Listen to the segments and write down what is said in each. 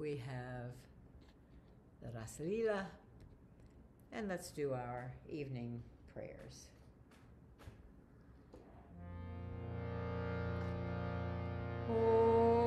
we have the Rasalila, and let's do our evening prayers. Om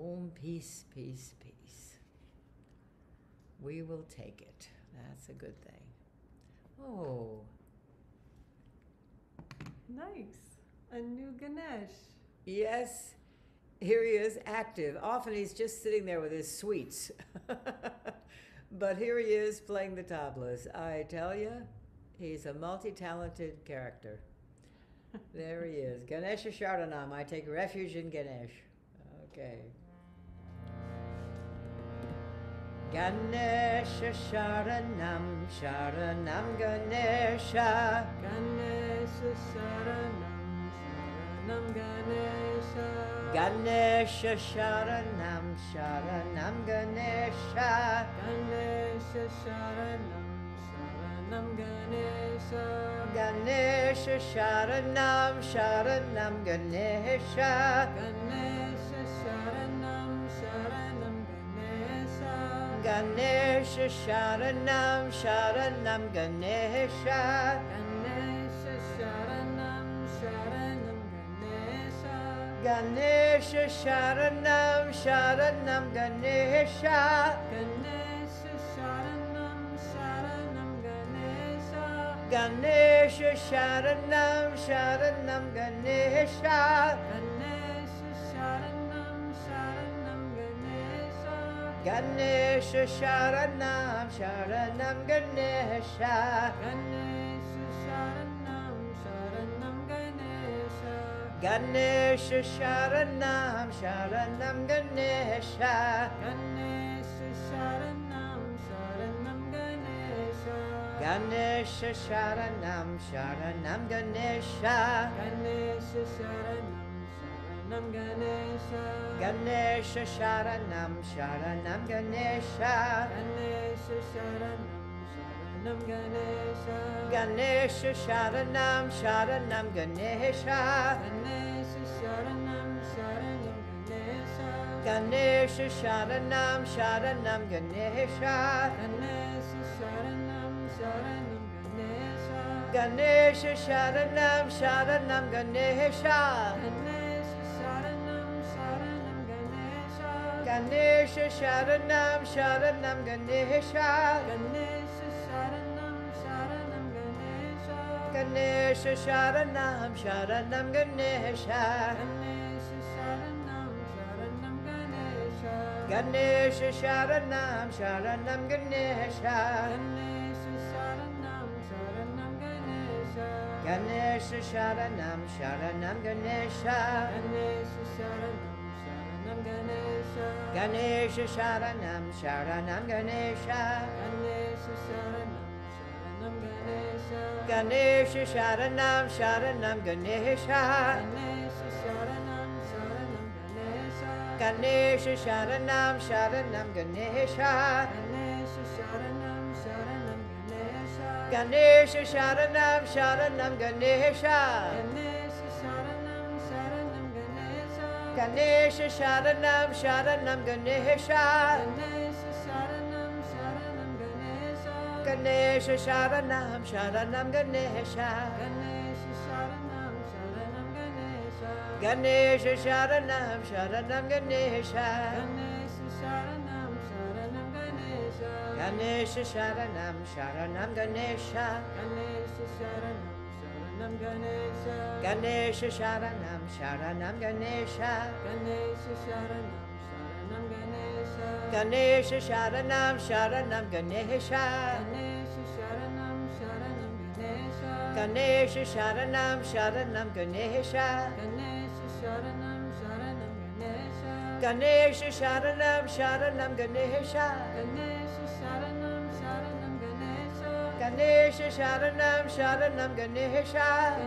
Om peace, peace, peace. We will take it. That's a good thing. Oh, Nice. A new Ganesh. yes, here he is, active. Often he's just sitting there with his sweets. but here he is playing the tablas. I tell you, he's a multi talented character. There he is. Ganesha Sharanam. I take refuge in Ganesh. Okay. Ganesha Sharanam, Sharanam Ganesha. Ganesha Sharanam, Sharanam Ganesha. Ganesha Sharanam, Sharanam Ganesha. Ganesha Sharanam, Sharanam Ganesha. Ganesha Sharanam, Sharanam Ganesha. Ganesha Ganesha. Sharanam, Sharanam Ganesha. Ganesha Sharanam, Sharanam Ganesha. Ganesha Sharanam, Sharanam Ganesha. Ganesha Sharanam, Sharanam Ganesha. Ganesha Sharanam, Sharanam. Ganesha Ganesha. Sharanam, Sharanam Ganesha. Ganesha Sharanam, Sharanam Ganesha. Ganesha Sharanam, Sharanam Ganesha. Ganesha Sharanam, Sharanam Ganesha. Ganesha Sharanam, Sharanam Ganesha. Ganesha Sharanam, Sharanam Ganesha. Ganesha Sharanam, Sharanam Ganesha. Ganesha Sharanam, Ganesha. Ganesha Sharanam Sharanam Ganesha. Ganesha Sharanam Sharanam Ganesha. Ganesha Sharanam Sharanam Ganesha. Ganesha Sharanam Sharanam Ganesha. Ganesha Sharanam Sharanam Ganesha Ganesha Ganesha Sharanam Sharanam Ganesha Ganesha Sharanam Sharanam Ganesha Ganesha Sharanam Sharanam Ganesha Ganesha Sharanam Sharanam Ganesha Ganesha Sharanam Sharanam Ganesha Ganesha Sharanam Sharanam Ganesha Ganesha Sharanam Sharanam Ganesha. Ganesha Sharanam Sharanam Ganesha. Ganesha Sharanam Sharanam Ganesha. Ganesha Sharanam Sharanam Ganesha. Ganesha Sharanam Sharanam Ganesha. Ganesha Sharanam Sharanam Ganesha. Ganesha Sharanam Sharanam Ganesha. Ganesha Sharanam Sharanam Ganesha. Ganesha Sharanam Sharanam Ganesha Ganesha Sharanam Sharanam Ganesha Ganesha Sharanam Sharanam Ganesha Ganesha Sharanam Sharanam Ganesha Ganesha Sharanam Sharanam Ganesha Ganesha Sharanam Sharanam Ganesha Ganesha Sharanam Sharanam Ganesha Ganesha Sharanam Sharanam Ganesha. Ganesha Sharanam Sharanam Ganesha. Ganesha Sharanam Sharanam Ganesha. Ganesha Sharanam Sharanam Ganesha. Ganesha Sharanam Sharanam Ganesha. Ganesha Sharanam Sharanam Ganesha. Ganesha Sharanam Sharanam Ganesha. Ganesha Sharanam Sharanam Ganesha. Ganesha Sharanam Sharanam Ganesha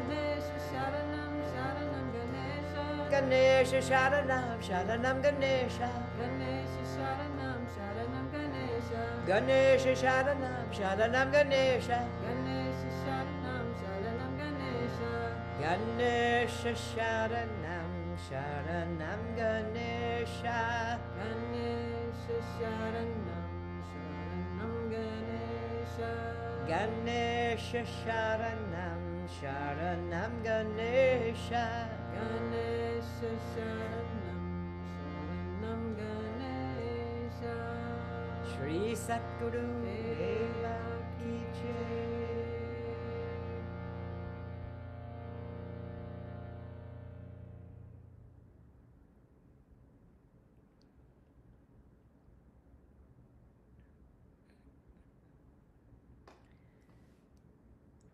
Ganesha Sharanam Sharanam Ganesha Ganesha Sharanam Sharanam Ganesha Shri Satguru.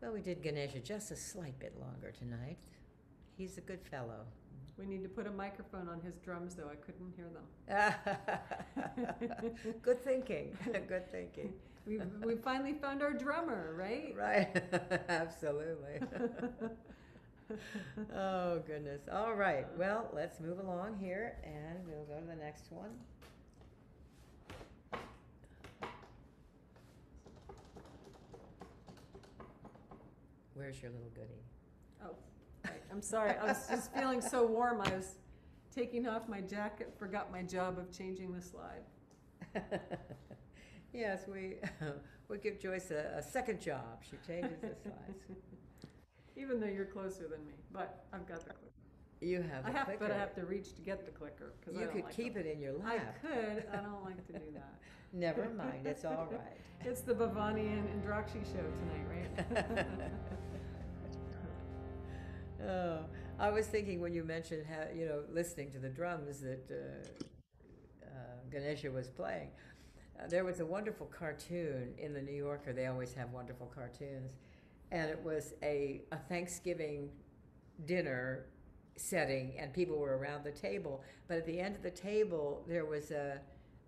Well, we did Ganesha just a slight bit longer tonight. He's a good fellow. We need to put a microphone on his drums, though. I couldn't hear them. good thinking. Good thinking. We we finally found our drummer, right? Right. Absolutely. oh, goodness. All right. Well, let's move along here and we'll go to the next one. Where's your little goodie? Oh, right. I'm sorry. I was just feeling so warm. I was taking off my jacket, forgot my job of changing the slide. yes, we we give Joyce a, a second job. She changes the slides. Even though you're closer than me, but I've got the clicker. You have the I have, clicker. but I have to reach to get the clicker because I you don't could like keep them. it in your I lap. could. I don't like to do that. Never mind. It's all right. It's the Bhavani and Indrakshi show tonight, right? Oh, I was thinking when you mentioned how you know listening to the drums that uh, uh, Ganesha was playing. Uh, there was a wonderful cartoon in the New Yorker. They always have wonderful cartoons, and it was a, a Thanksgiving dinner setting, and people were around the table. But at the end of the table, there was a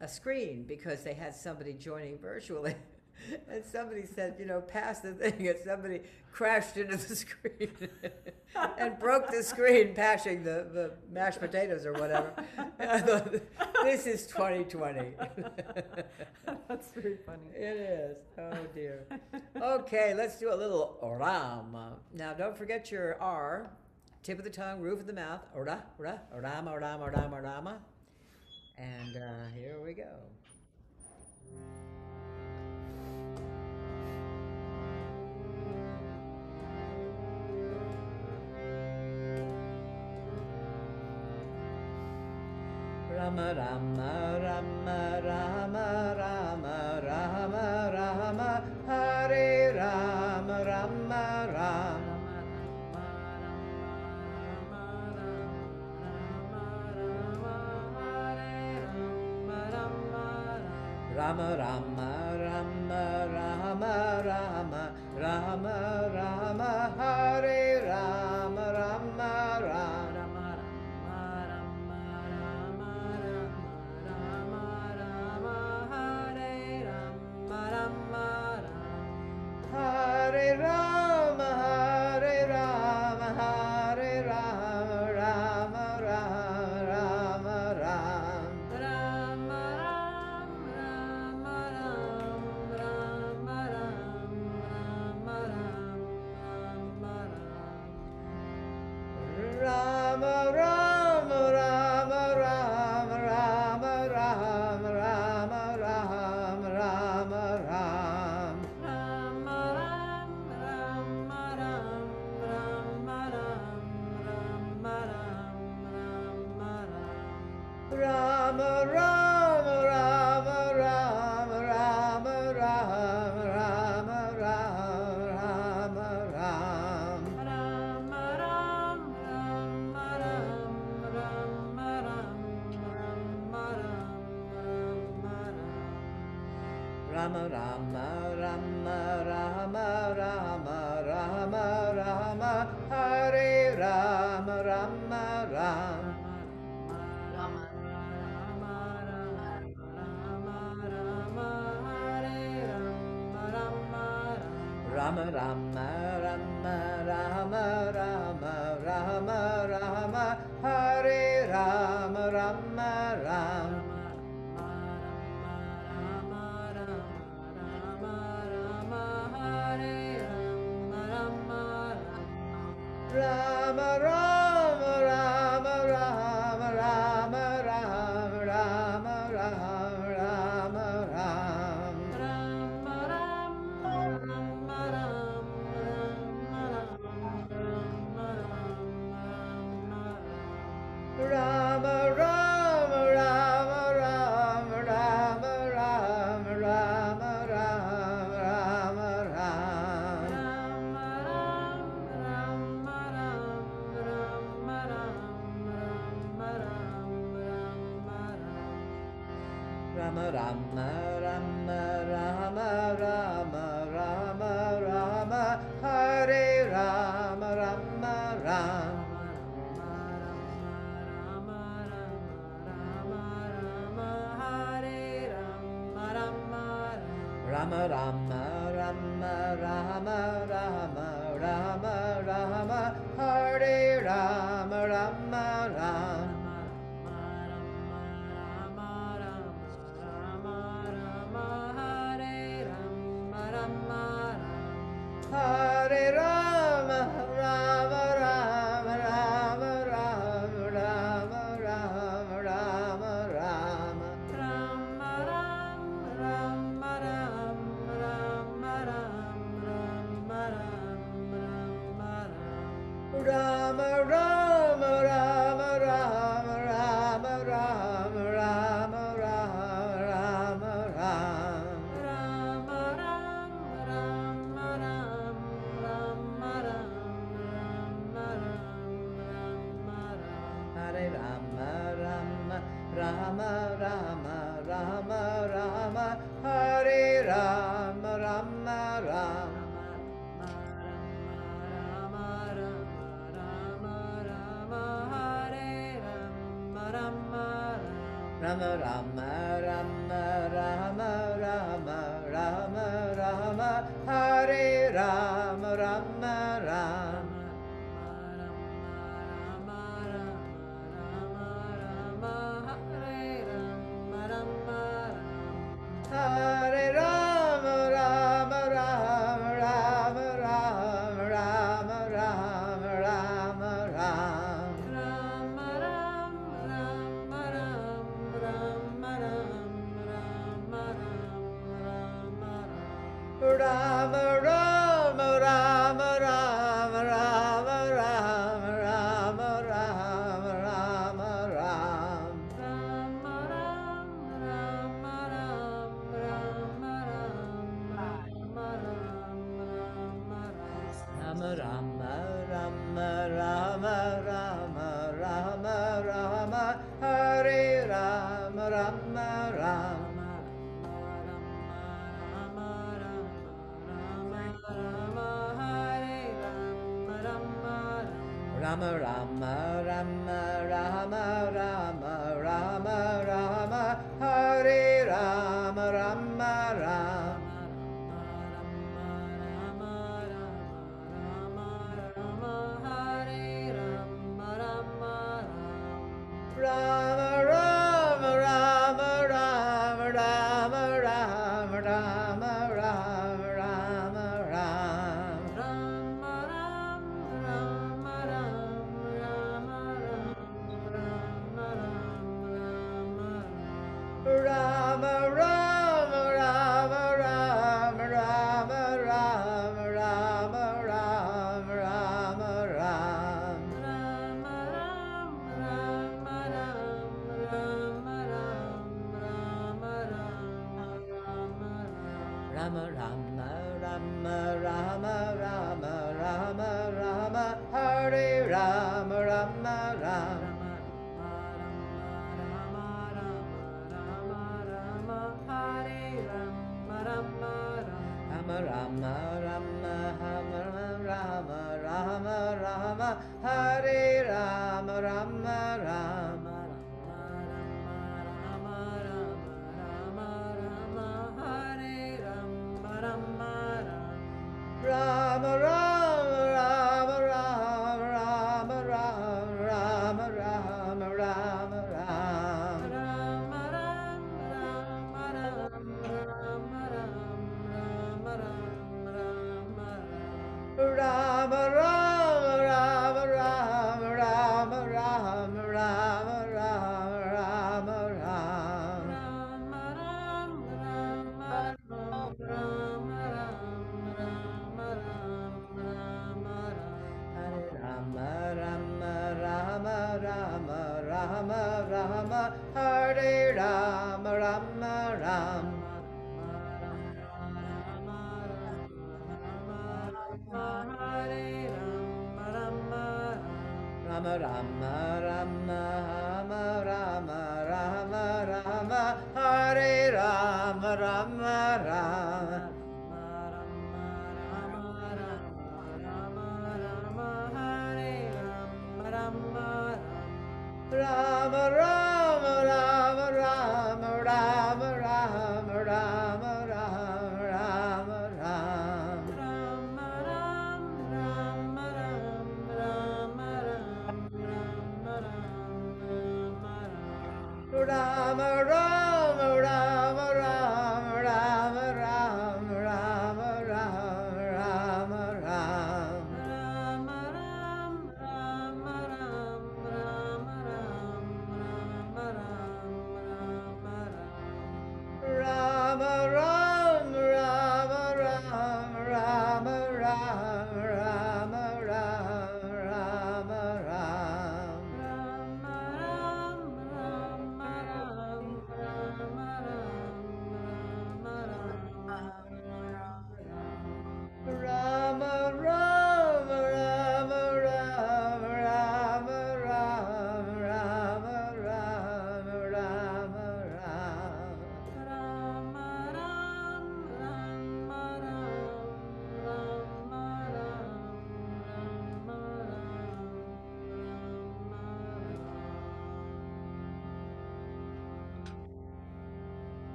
a screen because they had somebody joining virtually. And somebody said, you know, pass the thing, and somebody crashed into the screen and broke the screen, pashing the, the mashed potatoes or whatever. And I thought, this is 2020. That's very funny. It is. Oh dear. Okay, let's do a little rama. Now, don't forget your R, tip of the tongue, roof of the mouth. Ra, ra, rama, rama, rama, rama. And uh, here we go. Rama Rama Rama Rama Rama Rama Rama Hare Rama Rama Rama Rama Rama Rama Rama Rama Rama Rama Rama Rama Rama Rama Rama Rama Rama Rama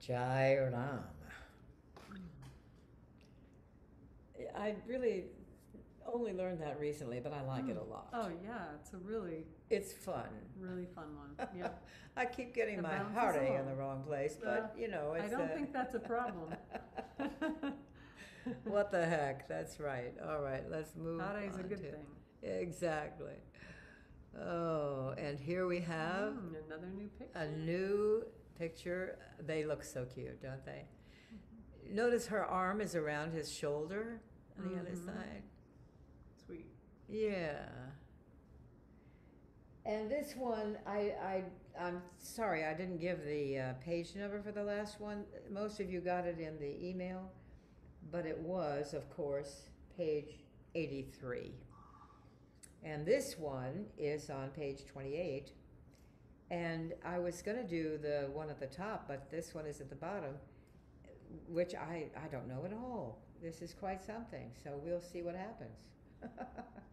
Jai Ram. I really only learned that recently, but I like it a lot. Oh, yeah, it's a really, It's fun. really fun one, yeah. I keep getting It my bounces hearting in the wrong place, but you know, I don't uh, think that's a problem. what the heck? That's right. All right, let's move Heartache's a on good to- thing. Exactly. Oh, and here we have Mm, Another new picture. a new picture. They look so cute, don't they? Notice her arm is around his shoulder on the other Mhm. side. Sweet. Yeah. And this one, I, I, I'm sorry, I didn't give the uh, page number for the last one. Most of you got it in the email, but it was, of course, page 83. And this one is on page 28. And I was going to do the one at the top, but this one is at the bottom, which I, I don't know at all. This is quite something, so we'll see what happens.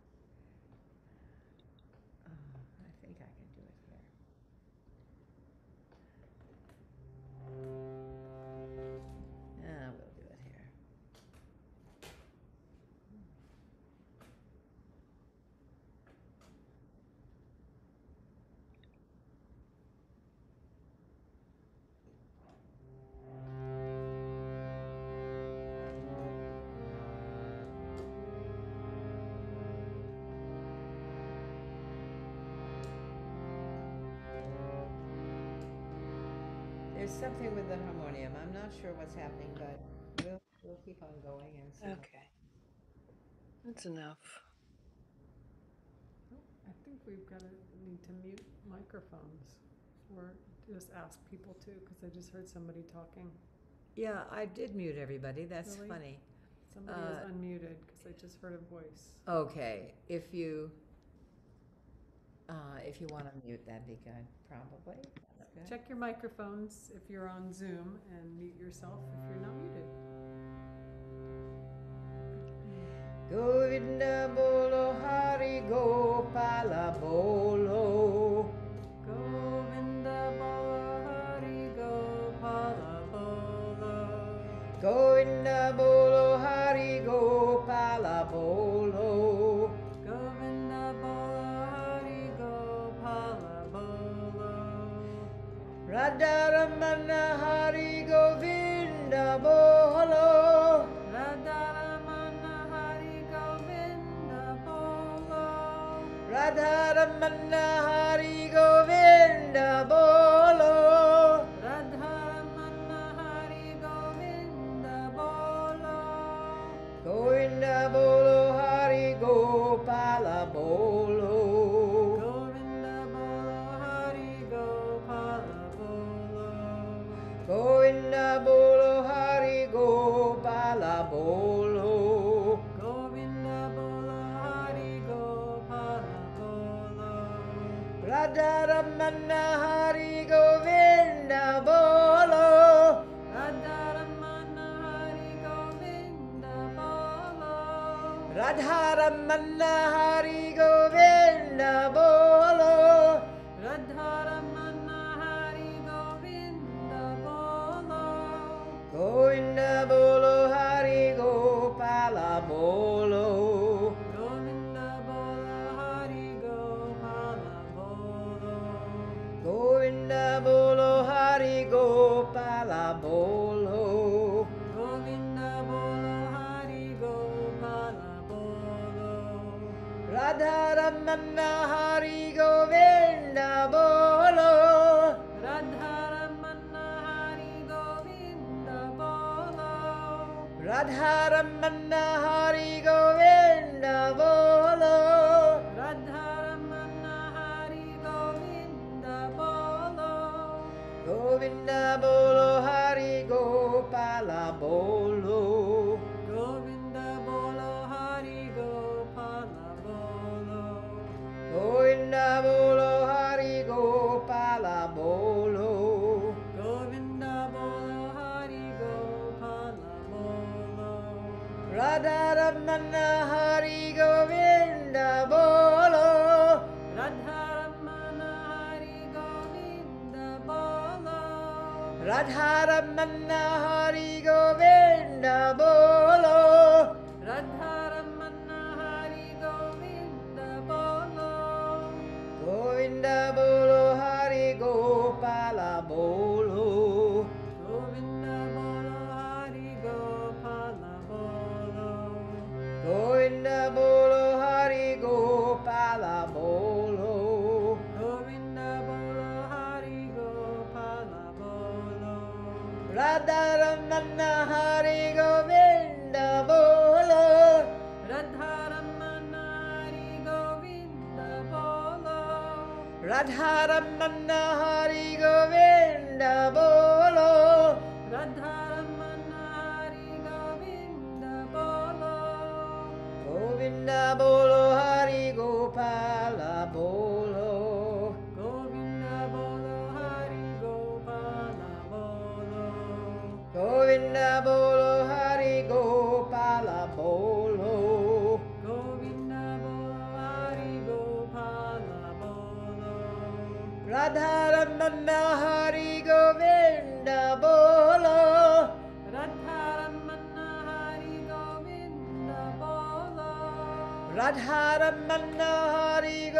something with the harmonium. I'm not sure what's happening, but we'll, we'll keep on going and see. Okay. That's enough. Oh, I think we've got to, need to mute microphones or just ask people to, because I just heard somebody talking. Yeah, I did mute everybody. That's Really? funny. Somebody is Uh, unmuted, because I just heard a voice. Okay, if you, uh, if you want to mute, that'd be good, probably. That's good. Check your microphones if you're on Zoom and mute yourself if you're not muted. Govinda bolo hari gopala bolo. Govinda Bala Hari Gopala Bala. Govinda bolo hari gopala bolo. Radharamana hari govinda bolo. Radharamana Hari Govinda Bala. Radharamana hari Radharamana hari govinda bolo. Radharamana Hari Govinda Bala. Radharamana hari govinda bolo. النهار أما النهار Radharam Manohari Govinda Bola. Radharam Manohari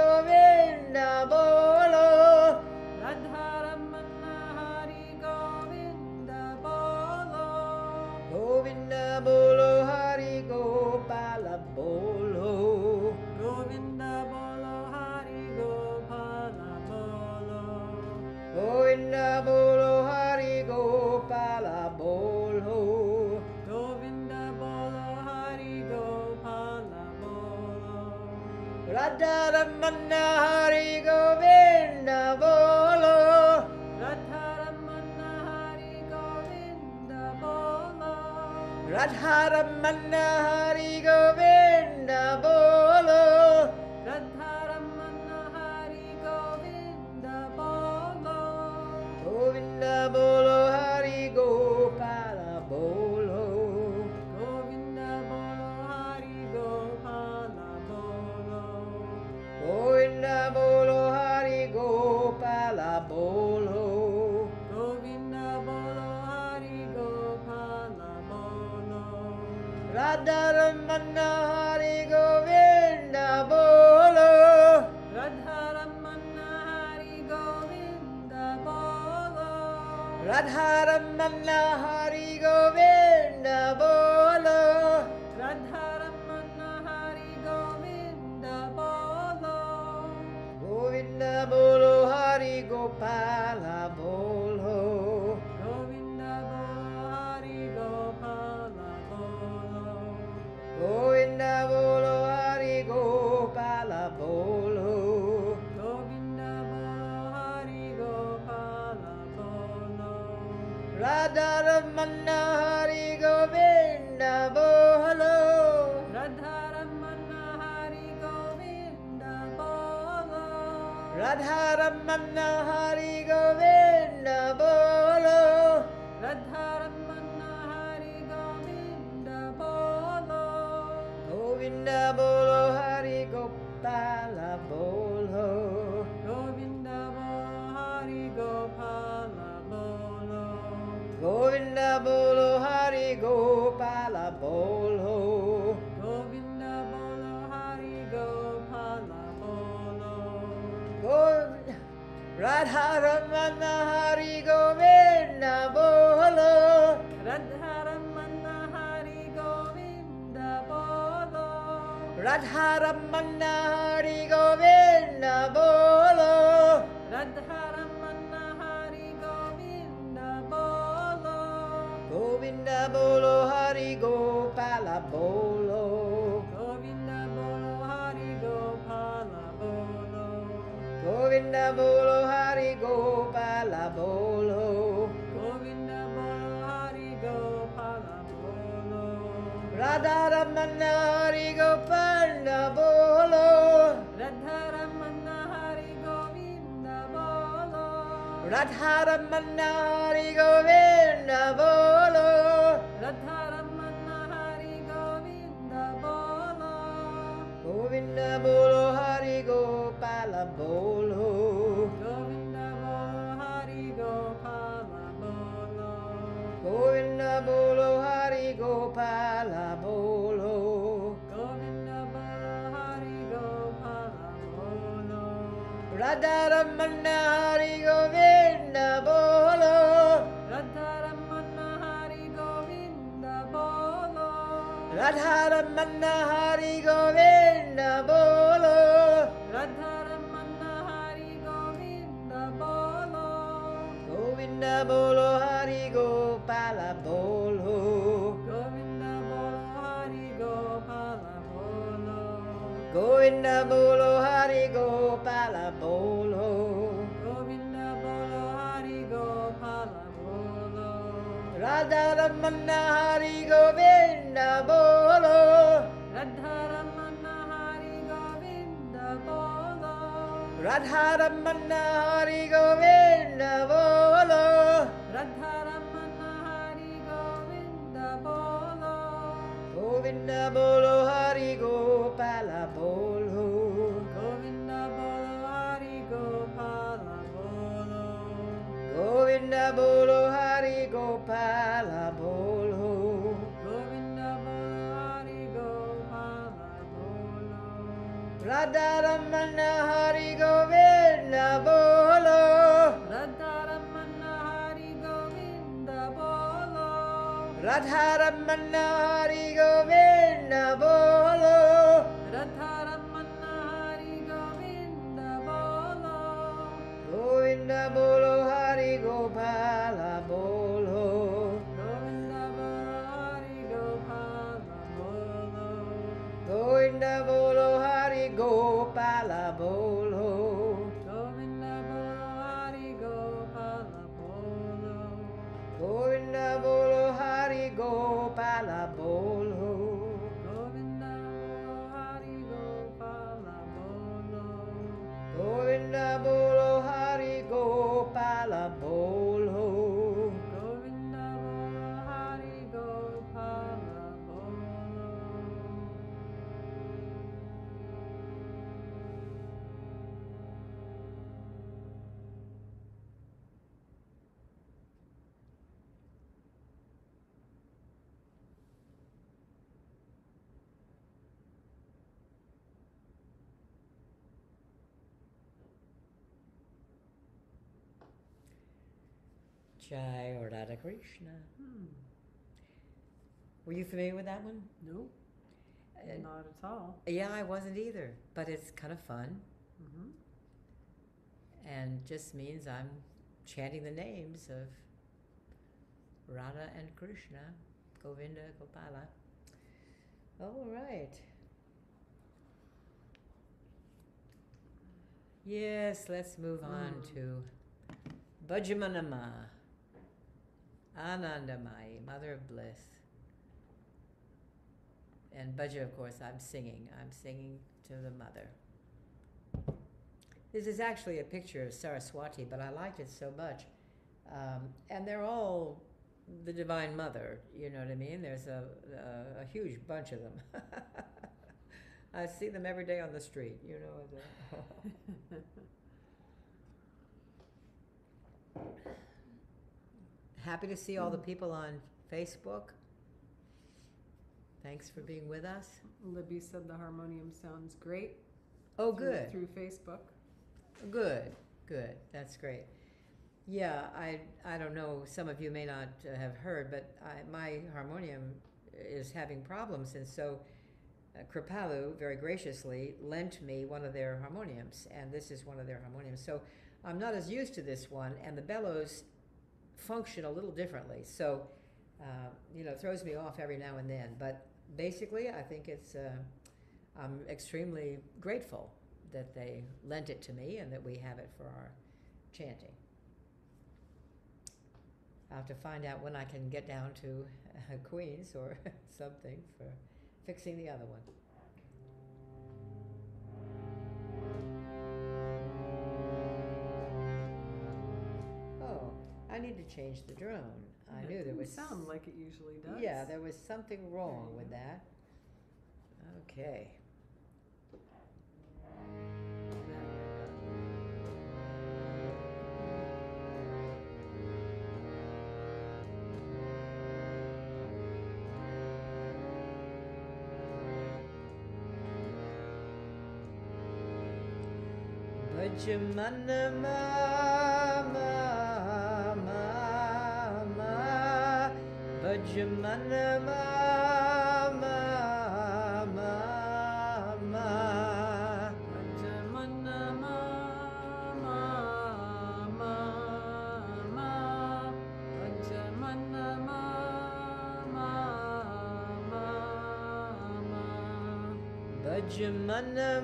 Radharamanna Hari Govinda Bolo Radharamanna Hari Govinda Bolo Haram Allah. Ramna Hari Govind. Radha Hari Govinda Bolo. Radha Hari Govinda Bolo. Radha Hari Govinda Ramana Hari Govinda Bolo. Radha Ramana Hari Govinda Bolo. Radha Ramana Hari Govinda Bolo. Radha Ramana Bolo Govinda Bolo Hari Gopala Bolo Govinda Bolo Hari Gopala Bolo Govinda Bolo Hari ರಾಧಾರಮ್ಮಣ್ಣ ಹರಿ ಗೋವಿಂದ ಬೋಲೋ ರಾಧಾರಮ್ಮಣ್ಣ ಹರಿ ಗೋವಿಂದ ಬೋಲೋ ರಾಧಾರಮ್ಮಣ್ಣ ಹರಿ Govinda Bolo Hari Gopala Bolo. Govinda Bolo Hari Gopala Bolo. Radharamana Hari Govinda Bolo. Radharamana Hari Govinda Bolo. Radharamana Hari Govinda Bolo. Radharamana Hari Govinda Bolo. Govinda Bolo Hari Gopala Bolo. Govinda Bolo Hari Gopala Bolo. Govinda Bolo Hari Gopala Bolo. Govinda Bolo Hari Gopala Bolo. Radharamana Hari Govinda Bolo. Radharamana Hari Govinda Bolo. Radharamana Hari Govinda Bolo. Gopala Bolo. Govinda Hari Gopala Bolo. Govinda Bolo Jai or Radha Krishna. Hmm. Were you familiar with that one? No. Uh, not at all. yeah, I wasn't either, but it's kind of fun hmm and just means I'm chanting the names of Radha and Krishna, Govinda, Gopala. All right. Yes, let's move on Mm. to Bhajamanama, Anandamayi, Mother of Bliss. And Bhaja, of course, I'm singing. I'm singing to the mother. This is actually a picture of Saraswati, but I liked it so much. Um, and they're all the Divine Mother, you know what I mean? There's a, a, a huge bunch of them. I see them every day on the street, you know. Happy to see all the people on Facebook. Thanks for being with us. Libby said the harmonium sounds great. Oh, through- good. Through Facebook. Good, good. That's great. Yeah, I I don't know. Some of you may not have heard, but I, my harmonium is having problems, and so uh, Kripalu very graciously lent me one of their harmoniums, and this is one of their harmoniums. So I'm not as used to this one, and the bellows function a little differently. So uh, you know, throws me off every now and then. But basically, I think it's. Uh, I'm extremely grateful that they lent it to me and that we have it for our chanting. I'll have to find out when I can get down to Queens or something for fixing the other one. I need to change the drone. I knew there was sound like it usually does. Yeah, there was something wrong with that. Okay. Bhajamanama. Jemana ma ma ma ma ma ma ma ma ma ma ma ma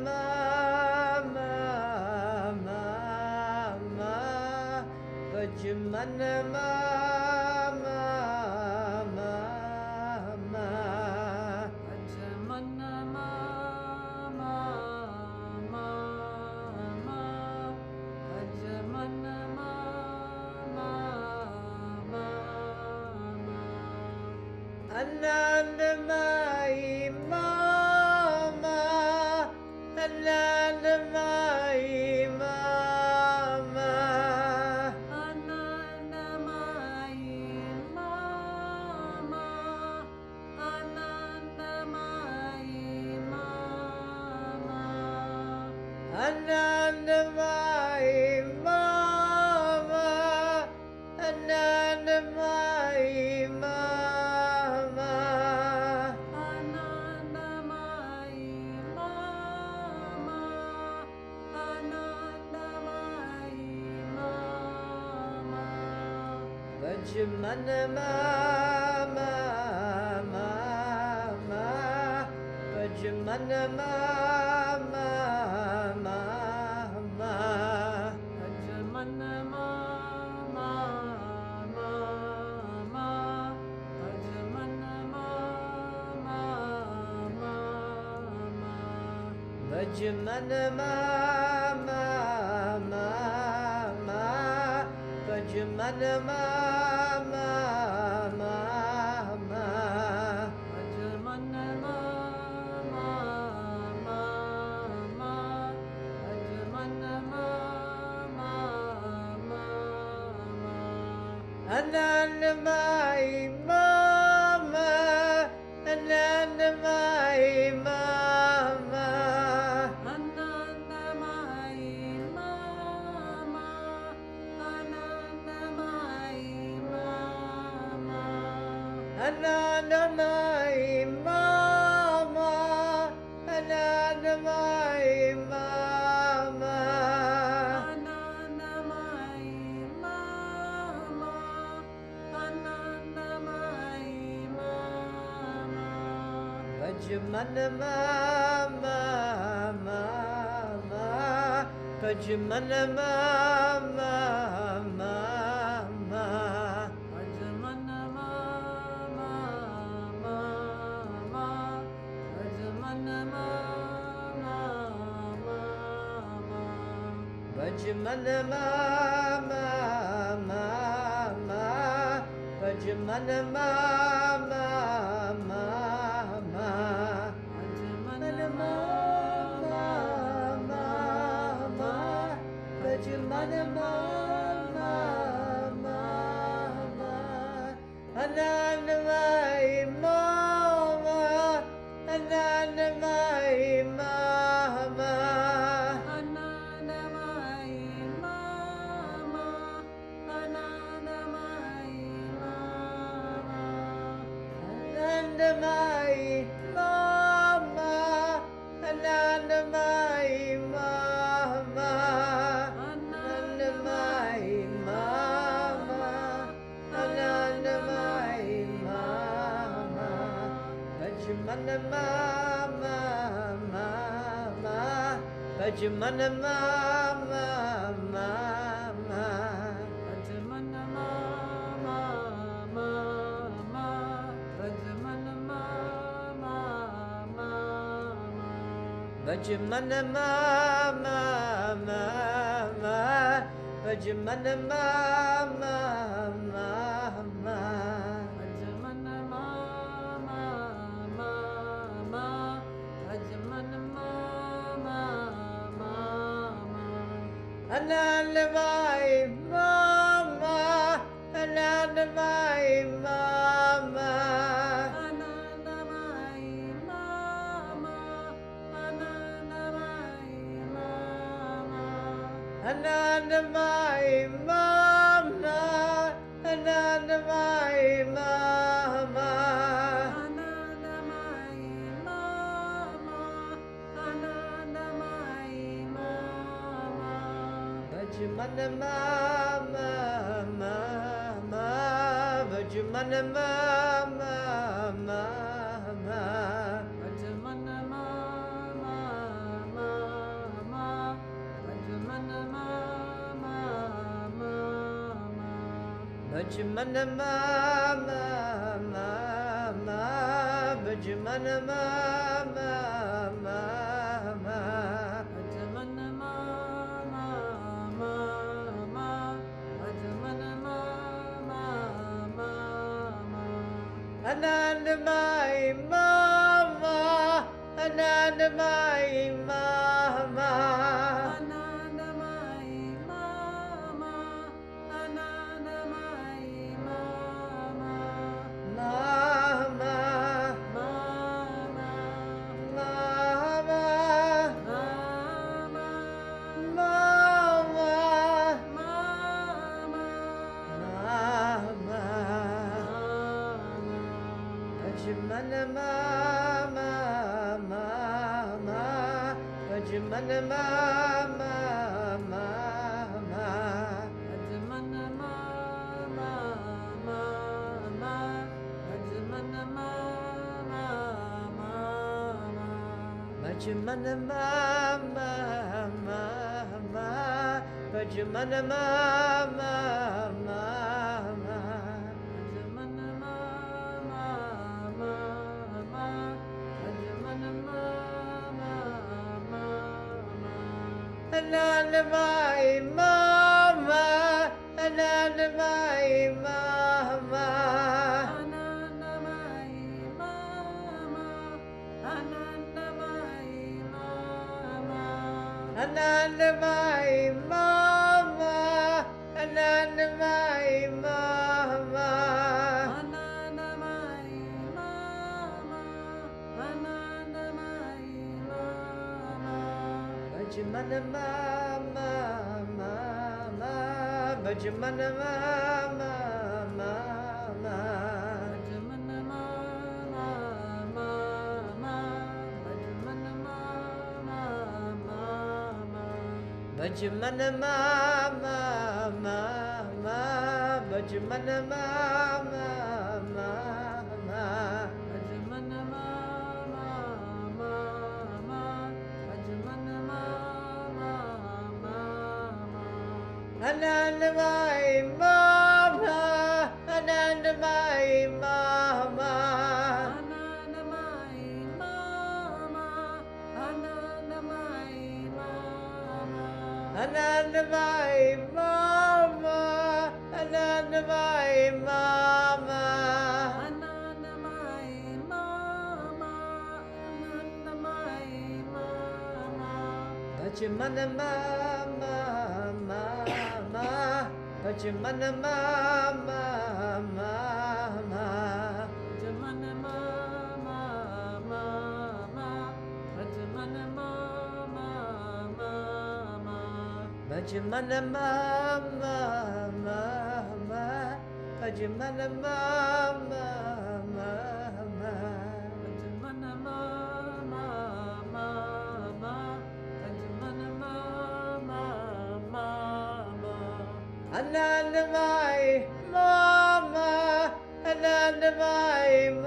ma Ananma من مات Acıman aman aman Acıman aman aman Acıman aman aman Acıman aman aman Acıman aman my mama. Ananda my mama. Ananda my mama. Ananda my Mama, Mama. Anandamai Mama, Anandamai Bhajamana Mama, Mama, Bhajamana Mama, Mama. Bhajamana Mama, Mama, Bhajamana Mama, Mama. Bhajamana Mama, Mama, Bhajamana Mama, Mama. Anandamai Bhajamana Mama, Mama. Vajramana Mama, Mama, Vajramana Mama, Mama. Vajramana Mama, Mama, Vajramana Mama, Mama. Vajramana Mama, Mama, Mama, Mama. Anandamai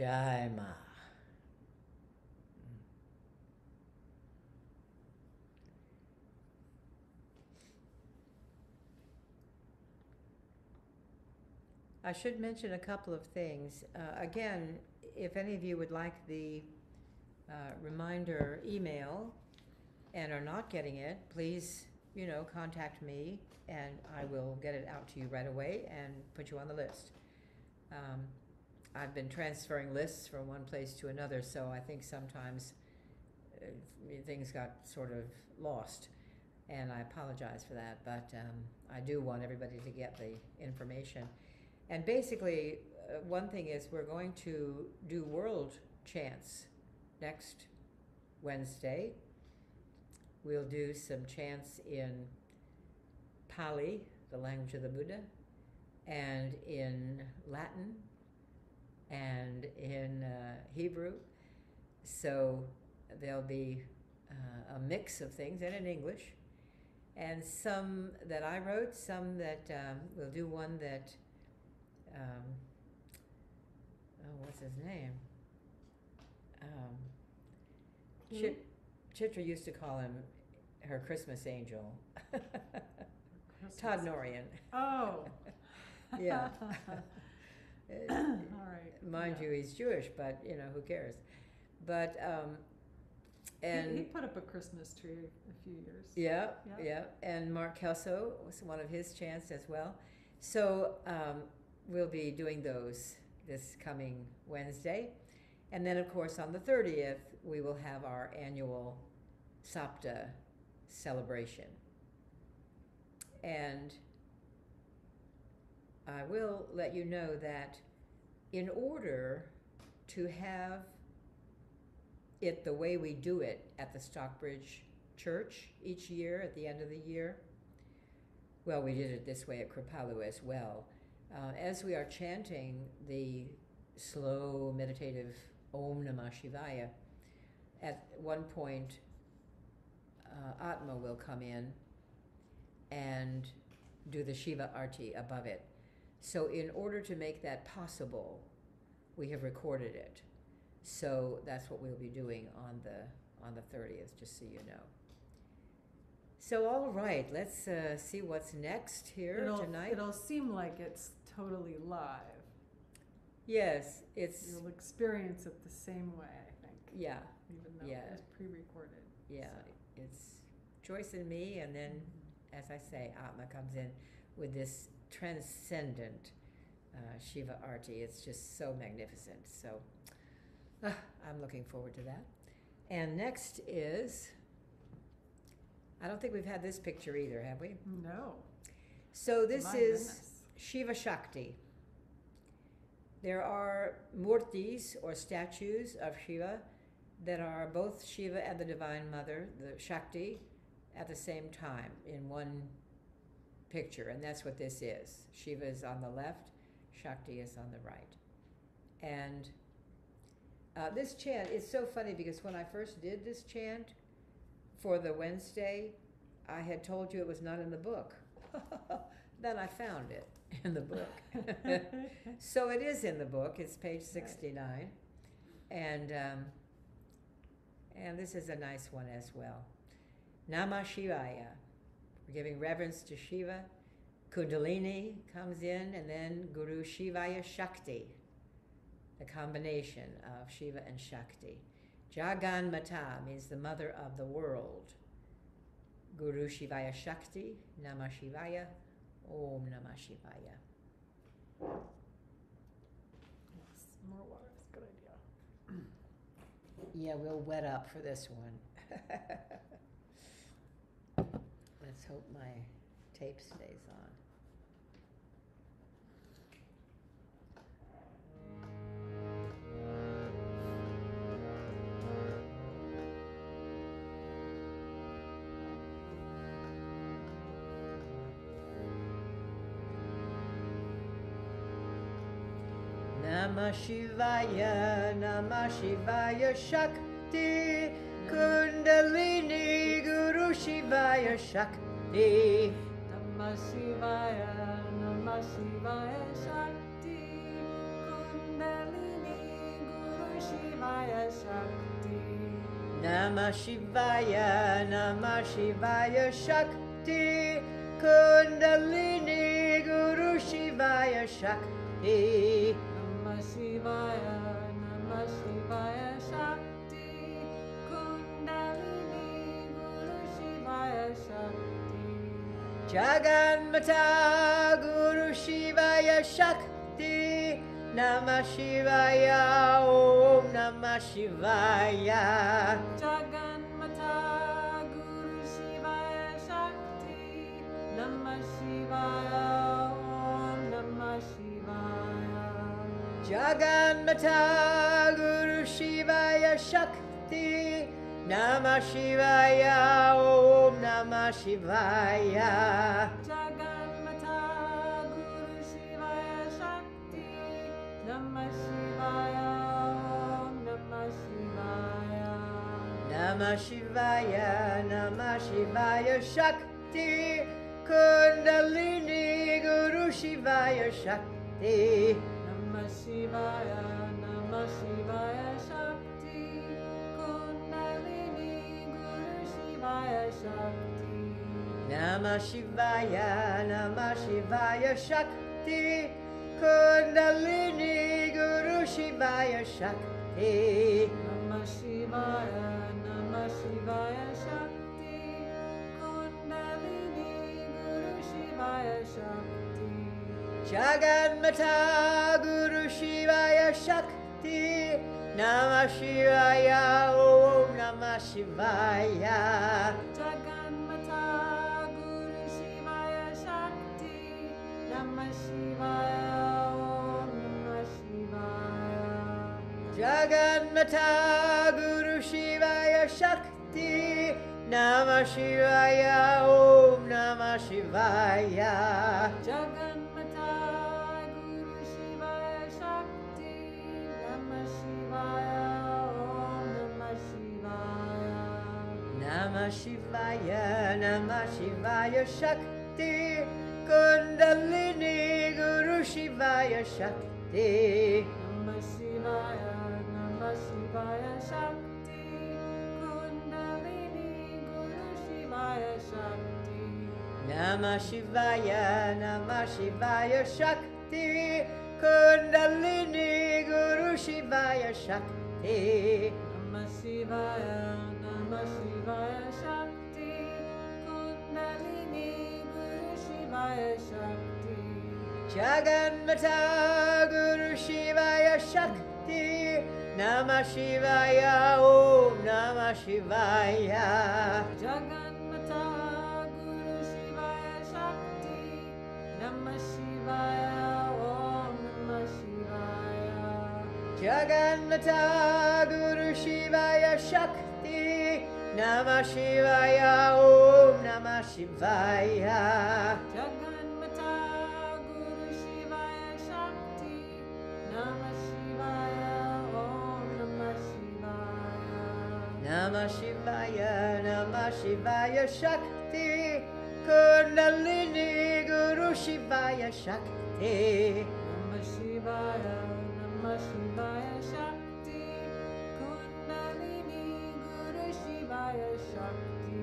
Ma. I should mention a couple of things. Uh, again, if any of you would like the uh, reminder email and are not getting it, please, you know, contact me and I will get it out to you right away and put you on the list. Um, I've been transferring lists from one place to another, so I think sometimes uh, things got sort of lost. And I apologize for that, but um, I do want everybody to get the information. And basically, uh, one thing is we're going to do world chants next Wednesday. We'll do some chants in Pali, the language of the Buddha, and in Latin, and in uh, Hebrew. So there'll be uh, a mix of things, and in English, and some that I wrote, some that um, we'll do one that um, oh, what's his name? Um, Chit- Chitra used to call him her Christmas angel. Todd Norian. Oh. Yeah. All right. Mind yeah. you, he's Jewish, but you know who cares? But um, He- and he, put up a Christmas tree a few years. Yeah, Yeah. yeah, and Mark Kelso was one of his chants as well. So um, we'll be doing those this coming Wednesday. And then, of course, on the 30th, we will have our annual SAPTA celebration. And I will let you know that in order to have it the way we do it at the Stockbridge Church each year at the end of the year, well, we did it this way at Kripalu as well. Uh, as we are chanting the slow meditative Om Namah Shivaya, at one point, uh, Atma will come in and do the Shiva Arti above it. So, in order to make that possible, we have recorded it. So that's what we'll be doing on the on the thirtieth, just so you know. So all right, let's uh, see what's next here It'll, tonight. it'll seem like it's totally live. yes, it's You'll experience it the same way, I think, yeah, even though Yeah. it was pre-recorded. yeah. so. It's Joyce and me, and then, as I say, Atma comes in with this transcendent uh, Shiva Arti. It's just so magnificent. So ah, I'm looking forward to that. And next is, I don't think we've had this picture either, have we? No. So this My is goodness. Shiva Shakti. There are murtis or statues of Shiva that are both Shiva and the Divine Mother, the Shakti, at the same time in one picture, and that's what this is. Shiva is on the left, Shakti is on the right. And uh, this chant is so funny because when I first did this chant for the Wednesday, I had told you it was not in the book. then I found it in the book. so it is in the book. It's page 69. And, um, and this is a nice one as well. Namah Shivaya. We're giving reverence to Shiva. Kundalini comes in, and then Guru Shivaya Shakti, the combination of Shiva and Shakti. Jagan Mata means the mother of the world. Guru Shivaya Shakti, Namah Shivaya, Om Namah Shivaya. Yes, more water is a good idea. Yeah, we'll wet up for this one. Hope my tape stays on. Namah Shivaya, Namah Shivaya Shakti, Kundalini Guru Shivaya Shakti. Namah Shivaya, Namah Shivaya Shakti, Kundalini Guru Shivaya Shakti. Namah Shivaya, Namah Shivaya Shakti, Kundalini Guru Shivaya Shakti. Namah Shivaya, Namah Shivaya Shakti. Kundalini Guru Shivaya Shakti. Jaganmata Guru Shivaya Shakti, Namah Shivaya, Om Namah Shivaya. Jaganmata Guru Shivaya Shakti. Namah Shivaya, Om Namah Shivaya. Jaganmata Guru Shivaya Shakti Namah Shivaya Om Namah Shivaya. Jaganmata Guru Shivaya Shakti. Namah Shivaya Om Namah Shivaya. Namah Shivaya Namah Shivaya Shakti. Kundalini Guru Shivaya Shakti. Namah Shivaya Namah Shivaya Namah Shivaya Namah Shivaya Shakti. Kundalini Guru Shivaya Shakti. Namah Shivaya, Namah Shivaya Shakti, Kundalini Guru Shivaya Shakti. Jaganmata Guru Shivaya Shakti. Namah Shivaya Om Namah Shivaya Jaganmata Guru Shivaya Shakti Namah Shivaya Om Namah Shivaya Jaganmata Guru Shivaya Shakti, Namah Shivaya, Om Namah Shivaya. Namah Shivaya, Namah Shivaya Shakti, Kundalini Guru Shivaya Shakti. Namah Shivaya, Namah Shivaya Shakti, Kundalini Guru Shivaya Shakti. Namah Shivaya, Namah Shivaya Shakti, Kundalini Guru Shivaya Shakti. Namah Shivaya, Namah Shivaya Shakti, Kundalini Guru Shivaya Shakti. Jaganmata Guru Shivaya Shakti, Namah Shivaya, Om Namah Shivaya. Jaganmata Guru Shivaya Shakti, Namah Shivaya, Om Namah Shivaya. Jaganmata Guru Shivaya Shakti Namah Shivaya Om Namah Shivaya Jaganmata Guru Shivaya Shakti Namah Namah Shivaya Namah Shivaya Shakti. Kundalini Guru Shivaya Shakti. Namah Shivaya Namah Shivaya Shakti. Kundalini Guru Shivaya Shakti.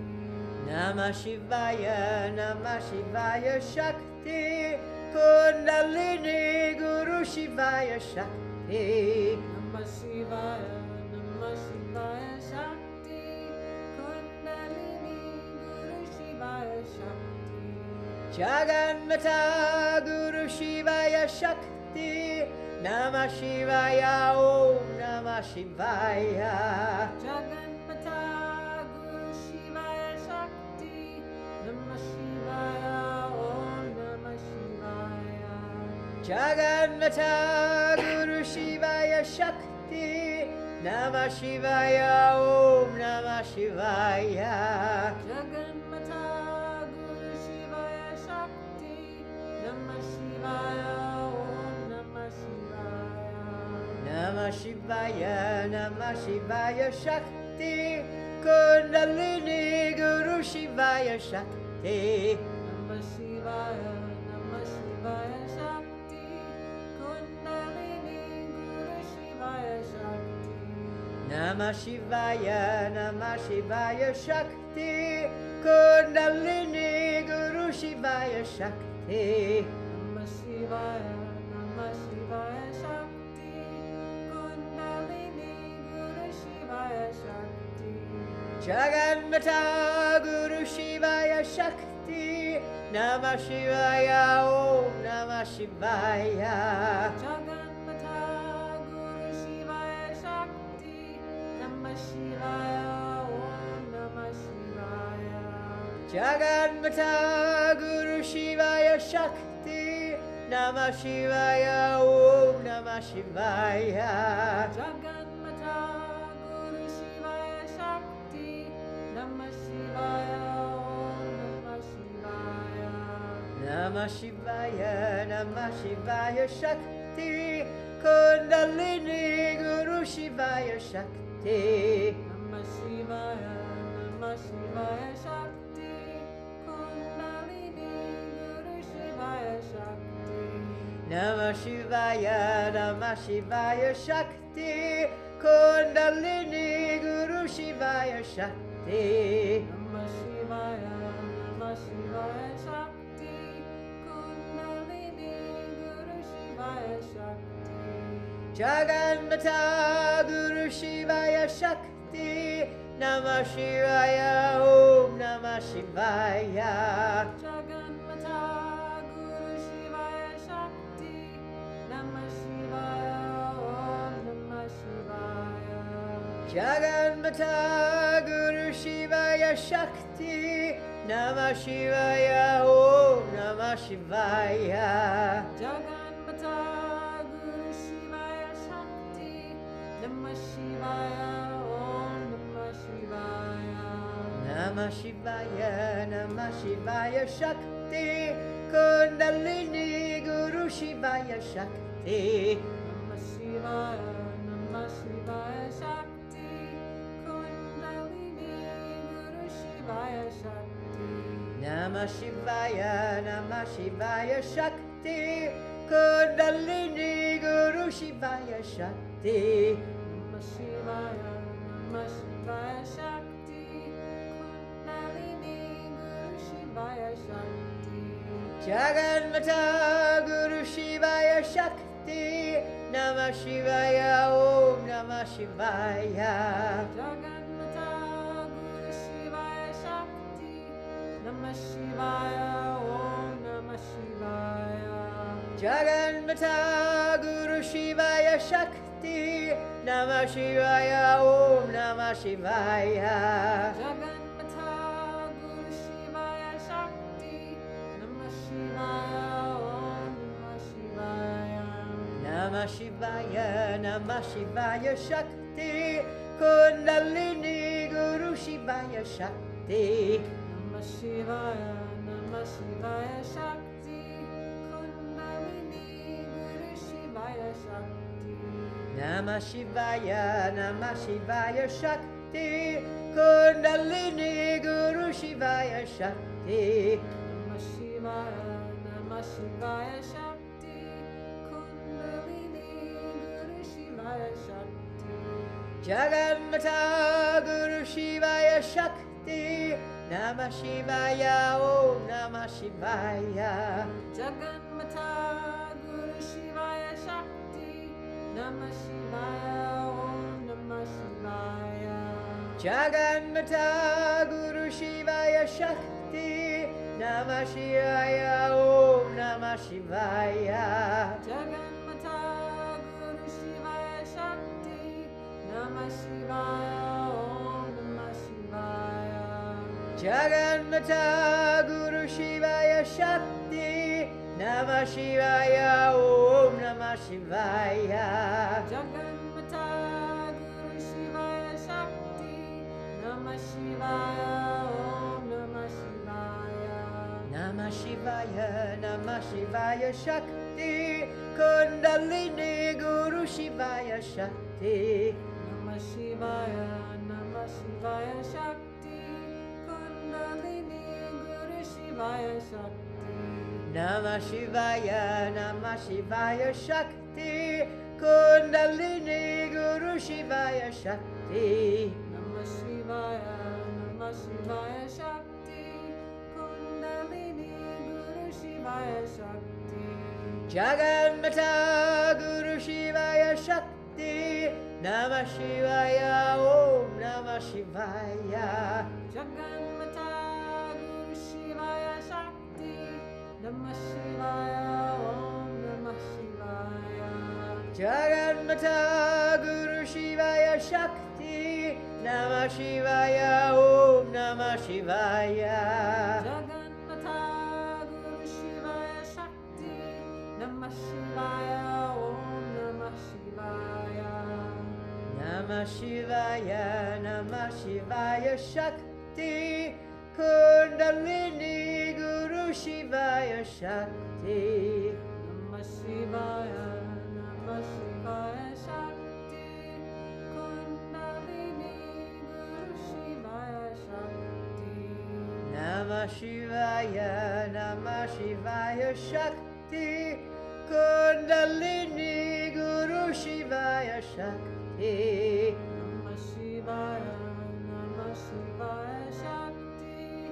Namah Shivaya Namah Shivaya Shakti. Kundalini Guru Shivaya Shakti. Namah Shivaya Shakti Jaganmata Guru Shivaya Shakti Namah Shivaya Om Namah Shivaya. Jaganmata Guru Shivaya Shakti Namah Shivaya Om Namah Shivaya. Guru Shivaya Shakti Namah Shivaya Om Namah Shivaya. Jaganmata Namah Shivaya Om Namah Shivaya. Namah Shivaya Namah Shivaya Shakti. Kundalini Guru Shivaya Shakti. Namah Shivaya Namah Shivaya Shakti. Kundalini Guru Shivaya Shakti. Namah Shivaya, Namah Shivaya Shakti, Kundalini Guru Shivaya Shakti. Shivaya, Namah Shakti, Kundalini Guru Shivaya Shakti. Guru Shakti, Namah Shivaya, Om Namah Shivaya. Jaganmata Guru Shivaya Shakti, Namah Shivaya. जगन्म गुरुशिवाय शक्ति नमः शिवाय ॐ नमः शिवाय। जगन्मथा गुरु शक्ति नम शिवाय। नमः शिवाय नमः शिवाय शक्ति कुण्डलिनी गुरु शिवाय शक्ति। नमः शिवाय नमः शिवाय शक्ति। Namah Shivaya, Namah Shivaya Shakti, Kundalini Guru Shivaya Shakti. Namah Shivaya, Namah Shivaya Shakti, Kundalini Guru Shivaya Shakti. Jaganmata Guru Shivaya Shakti, Namah Shivaya, Om Namah Shivaya. Jaganmata Jaganmata Guru Shivaya Shakti, Namah Shivaya, Om Namah Shivaya. Jaganmata Guru Shivaya Shakti, Namah Shivaya, Om Namah Shivaya. Namah Shivaya, Namah Shivaya Shakti, Kundalini Guru Shivaya Shakti. Namah Shivaya, Namah Shivaya Shakti, Kundalini Guru Shivaya Shakti. Namah Shivaya, Namah Shivaya Shakti, Kundalini Guru Shivaya Shakti. Namah Shivaya, Namah Shivaya Shakti, Kundalini Guru Shivaya Shakti. Jaganmata Guru Shivaya Shakti, Namah Shivaya, Om Namah Shivaya. Jaganmata Guru Shivaya Shakti, Namah Shivaya, Om Namah Shivaya. Jaganmata Guru Shivaya Shakti, Namah Shivaya, Om Namah Shivaya. Namah Shivaya, Namah Shivaya Shakti, Kundalini Guru Shivaya Shakti. Namah Shivaya, Namah Shivaya Shakti, Kundalini Guru Shivaya Shakti. Namah Shivaya, Namah Shivaya Shakti, Kundalini Guru Shivaya Shakti. Namah Shivaya, Namah Shivaya Shakti, Shivaya Shakti. Jaganmata Guru Shivaya Shakti, Namah Shivaya, Om Namah Shivaya. Jaganmata Guru Shivaya Shakti, Namah Shivaya, Om Namah Shivaya. Jaganmata Guru Shivaya Shakti, Namah Shivaya, Om Namah Shivaya. Jaganmata Namah Om Namah Shivaya. Jaganmata Guru Shivaya Shakti, Namah Shivaya, Om Namah Shivaya. Jaganmata Guru Shivaya Shakti, Namah Shivaya, Om Namah Shivaya. Namah Shivaya, Namah Shivaya Shakti, Kundalini Guru Shivaya Shakti. Shivaya Namah Shakti Kundalini Guru Shivaya Shakti Namah Shivaya Namah Shakti Kundalini Guru Shivaya Shakti. Namah Shivaya Shakti Kundalini Guru Shivaya Shakti. Jaganmata Guru Shivaya Shakti. Namah Shivaya Om Namah Shivaya. Jaganmata Guru Shivaya Shakti, Namah Shivaya, Om Namah Shivaya. Jaganmata Guru Shivaya Shakti. Namah Shivaya Om Namah Shivaya. Jaganmata Guru Shivaya Shakti, Namah Shivaya, Om Namah Shivaya. Namah Shivaya, Namah Shivaya Shakti, Kundalini Guru Shivaya Shakti. Namah Shivaya, Namah Shivaya Shakti, Kundalini Guru Shivaya Shakti. Namah Shivaya, Namah Shivaya Shakti, Kundalini Guru Shivaya Shakti. Namah Shivaya, Namah Shakti,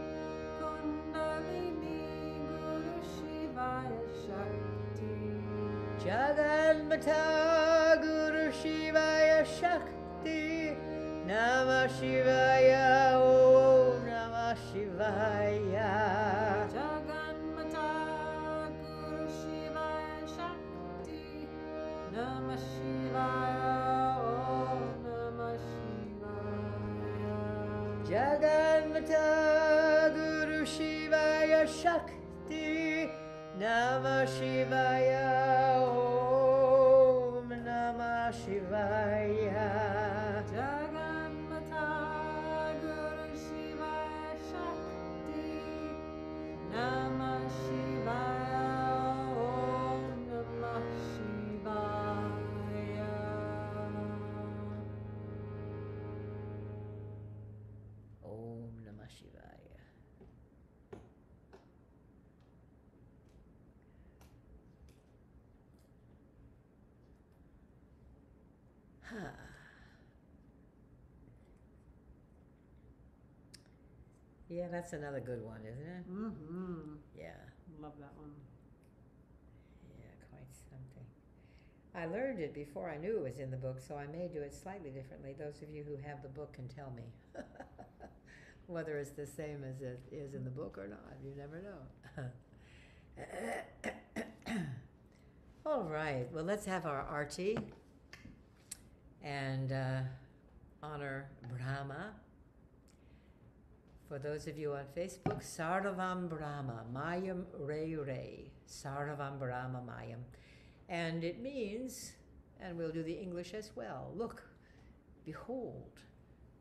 Kundalini Guru Shivaya Shakti. Jaganmata Guru Shivaya Shakti Namah Shivaya Jaganmata Guru Shivaya Shakti, Namah Shivaya, Jaganmata Guru Shivaya Shakti Namah Shivaya Yeah, that's another good one, isn't it? Mm-hmm. Yeah, Love that one. yeah, quite something. I learned it before I knew it was in the book, so I may do it slightly differently. Those of you who have the book can tell me whether it's the same as it is in the book or not. You never know. All right, well, let's have our arti and uh, honor Brahma. For those of you on Facebook, Sarvam Brahma, Mayam Re Re, Sarvam Brahma Mayam. And it means, and we'll do the English as well look, behold,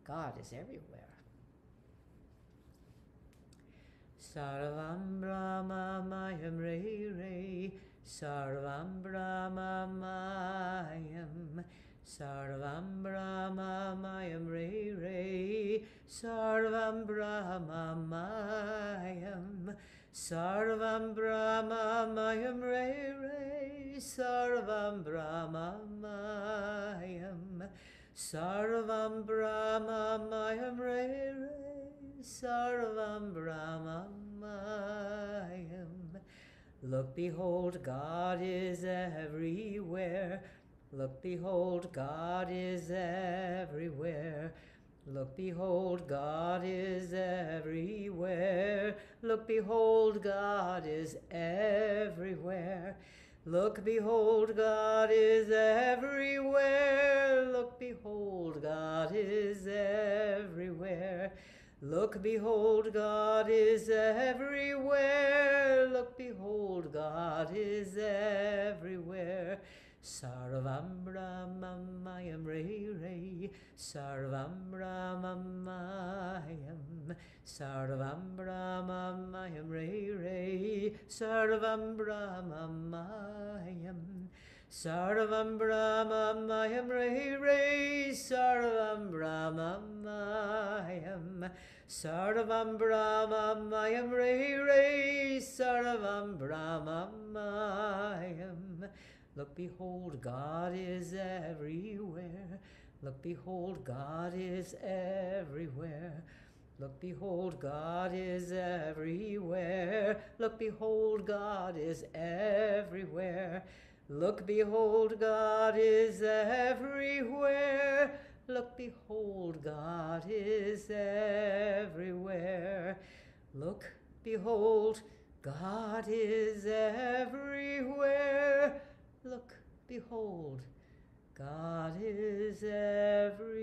God is everywhere. Sarvam Brahma Mayam Re Re, Sarvam Brahma Mayam. Sarvam Brahma Mayam Re Re, Sarvam Brahma Mayam. Sarvam Brahma Mayam Re Re, Sarvam Brahma Mayam. Sarvam Brahma Mayam Re Re, Sarvam Brahma Mayam. Look, behold, God is everywhere. Look, behold, God is everywhere. Look, behold, God is everywhere. Look, behold, God is everywhere. Look, behold, God is everywhere. Look, behold, God is everywhere. Look, behold, God is everywhere. Look, behold, God is everywhere. Sarvam Brahmamayam Re Re Sarvam Brahmamayam Sarvam Brahmamayam Re Re Sarvam Brahmamayam Sarvam Brahmamayam Re Re Sarvam Brahmamayam Sarvam Brahmamayam Re Re Sarvam Brahmamayam Look, behold, God is everywhere. Look, behold, God is everywhere. Look, behold, God is everywhere. Look, behold, God is everywhere. Look, behold, God is everywhere. Look, behold, God is everywhere. Look, behold, God is everywhere. Look, behold, God is everywhere.